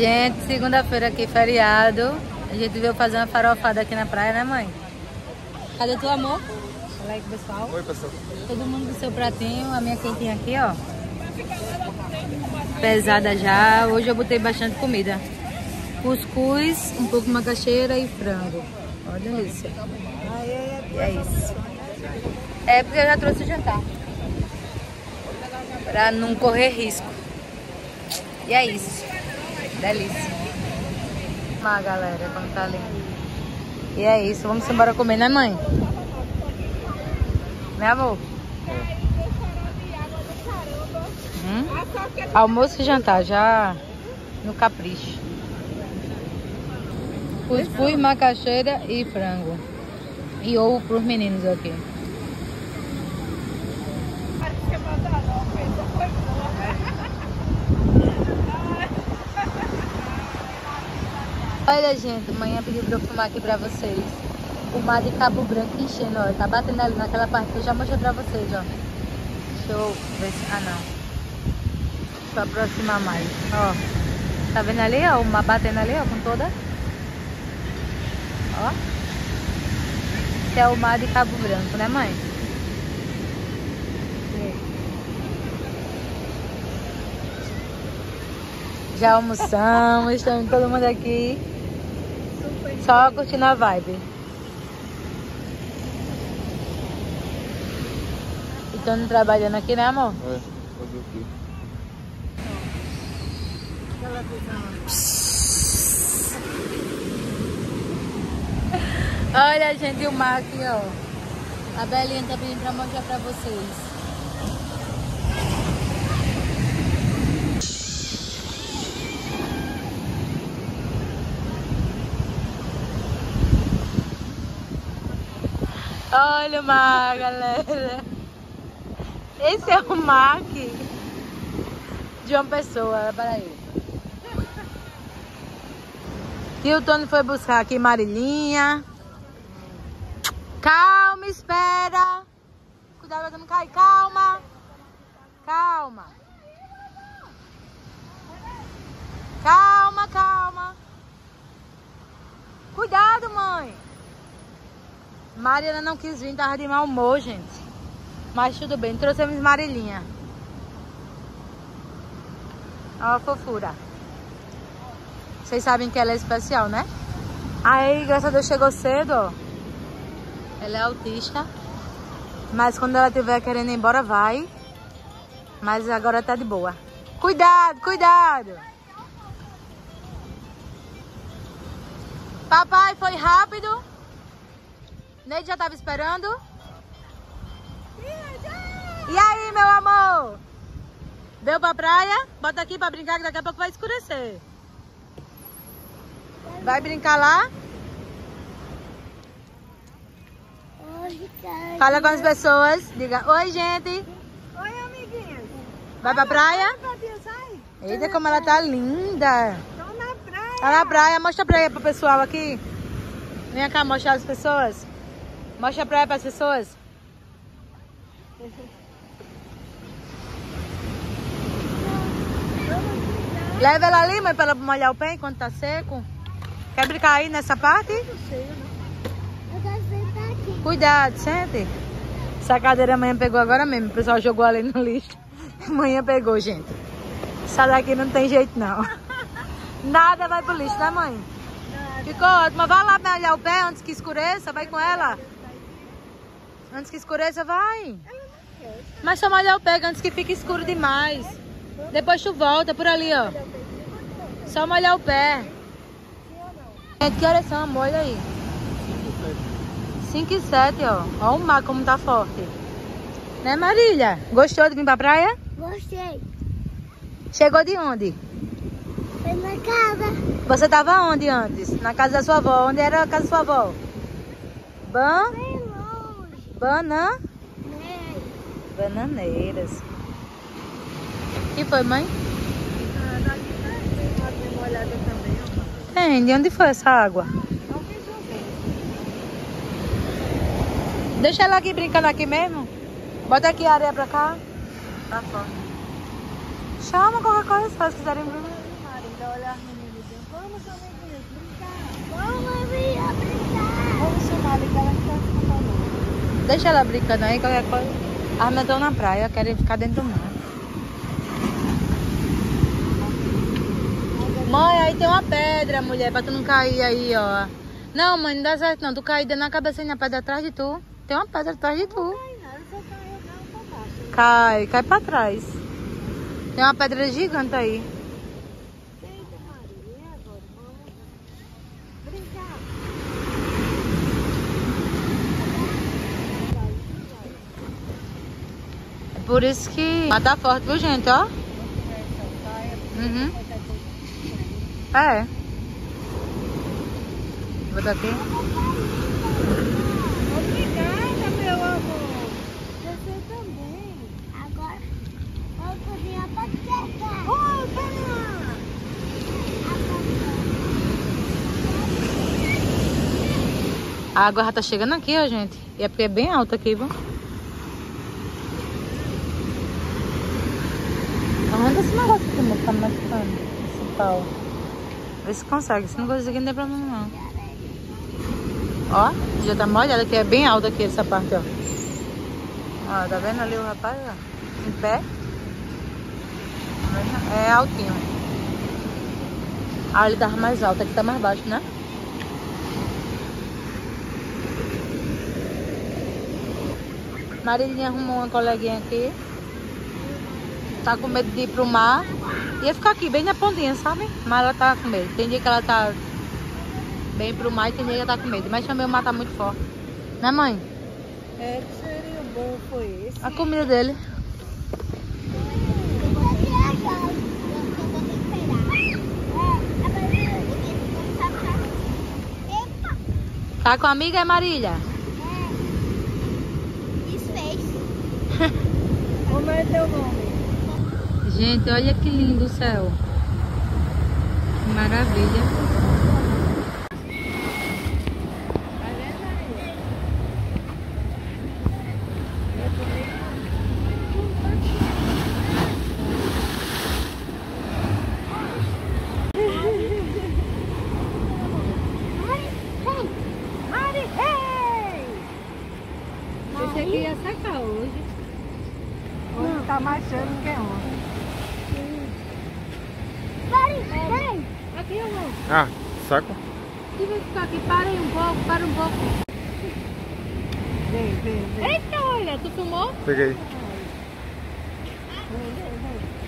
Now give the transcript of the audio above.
Gente, segunda-feira aqui, feriado. A gente veio fazer uma farofada aqui na praia, né, mãe? Cadê tu, amor? Olha aí, pessoal. Oi, pessoal. Todo mundo do seu pratinho. A minha quentinha aqui, ó. Pesada já. Hoje eu botei bastante comida. Cuscuz, um pouco de macaxeira e frango. Olha delícia. E é isso. É porque eu já trouxe o jantar. Pra não correr risco. E é isso. Delícia. Má, galera, como tá lindo. E é isso. Vamos embora comer, né, mãe? Né, amor? Hum? Almoço e jantar, já no capricho. Cuscuz, macaxeira e frango. E ovo pros meninos aqui. Olha, gente, amanhã pediu pra eu filmar aqui pra vocês. O mar de Cabo Branco enchendo, ó. Tá batendo ali naquela parte que eu já mostrei pra vocês, ó. Deixa eu ver se... Ah, não. Deixa eu aproximar mais. Ó. Tá vendo ali, ó? O mar batendo ali, ó, com toda. Ó. Esse é o mar de Cabo Branco, né, mãe? Já almoçamos, estamos todo mundo aqui. Só curtindo a vibe. E estamos trabalhando aqui, né, amor? É, fazer o quê? Olha, gente, o mar aqui, ó. A Belinha tá pedindo pra mostrar pra vocês. Olha o mar, galera. Esse é o mar aqui. De uma pessoa, peraí. E o Tony foi buscar aqui Marilinha. Calma, espera. Cuidado pra não cair. Calma. Calma. Calma, calma. Cuidado, mãe. Mariana não quis vir, tava de mau humor, gente. Mas tudo bem, trouxemos Marilinha. Olha a fofura. Vocês sabem que ela é especial, né? Aí, graças a Deus, chegou cedo, ó. Ela é autista. Mas quando ela estiver querendo ir embora, vai. Mas agora tá de boa. Cuidado, cuidado. Papai, foi rápido? Neide já tava esperando? E aí, meu amor? Veio pra praia? Bota aqui pra brincar que daqui a pouco vai escurecer. Vai brincar lá? Fala com as pessoas. Diga, oi, gente. Oi, amiguinhas. Vai pra praia? Eita, como ela tá linda. Tô na praia. Tá na praia. Mostra a praia pro pessoal aqui. Vem cá mostrar as pessoas. Mostra a praia pras pessoas. Leva ela ali, mãe, pra ela molhar o pé enquanto tá seco. Quer brincar aí nessa parte? Cuidado, sente. Essa cadeira amanhã pegou agora mesmo. O pessoal jogou ali no lixo. Amanhã pegou, gente. Essa daqui não tem jeito, não. Nada vai pro lixo, né, mãe? Ficou ótimo. Vai lá molhar o pé antes que escureça. Vai com ela. Antes que escureça, vai. Mas só molhar o pé antes que fique escuro demais. Depois tu volta por ali, ó. Só molhar o pé. Gente, que horas são, amor? Olha aí. 5 e 7, ó. Ó o mar como tá forte. Né, Marília? Gostou de vir pra praia? Gostei. Chegou de onde? Foi na casa. Você tava onde antes? Na casa da sua avó. Onde era a casa da sua avó? Ban? Né? Bananeiras. que foi, mãe? Tem uma molhada também, ó. Tem. De onde foi essa água? Deixa ela aqui brincando aqui mesmo. Bota aqui a areia pra cá. Pra fora. Chama qualquer coisa se elas quiserem brincar. Olha as meninas. Vamos, amiguinhos, brincar. Vamos, Maria, brincar. Vamos chamar que ela está falando. Deixa ela brincando aí, qualquer coisa. As meninas estão na praia, querem ficar dentro do mar. Mãe, aí tem uma pedra, mulher, pra tu não cair aí, ó. Não, mãe, não dá certo não. Tu cair dentro na cabecinha, a pedra atrás de tu. Tem uma pedra atrás de tu. Cai, cai pra trás. Tem uma pedra gigante aí. Eita, Maria, agora vamos brincar. É por isso que... Mas tá forte, viu, gente, ó? Uhum. É. Bota aqui. Obrigada, meu amor. Você também. Agora, eu podia bater. Opa! A água já tá chegando aqui, ó, gente. E é porque é bem alta aqui, viu? Arranca esse negócio aqui, que tá machucando. Esse pau. Vê se consegue. Se não conseguir, não tem problema, não. Ó, já tá molhada aqui. É bem alta aqui essa parte, ó. Ó, tá vendo ali o rapaz, ó? Em pé. É altinho. Ah, ele tava mais alto. Aqui tá mais baixo, né? Marilinha arrumou uma coleguinha aqui. Tá com medo de ir pro mar. Ia ficar aqui, bem na pontinha, sabe? Mas ela tá com medo. Tem dia que ela tá bem pro mar e tem dia que ela tá com medo. Mas também o mar tá muito forte. Né, mãe? É, que seria bom foi esse. A comida dele. Tá com a amiga, é Marília? Como é teu nome? Gente, olha que lindo o céu. Que maravilha. Esse aqui ia secar hoje. Hoje tá mais cheio do que ontem. aqui, amor? Ah, saco. Se vem ficar aqui, para aí um pouco, para um pouco. Vem, vem, vem. Eita, olha, tu tomou? Peguei. Vem, vem, vem.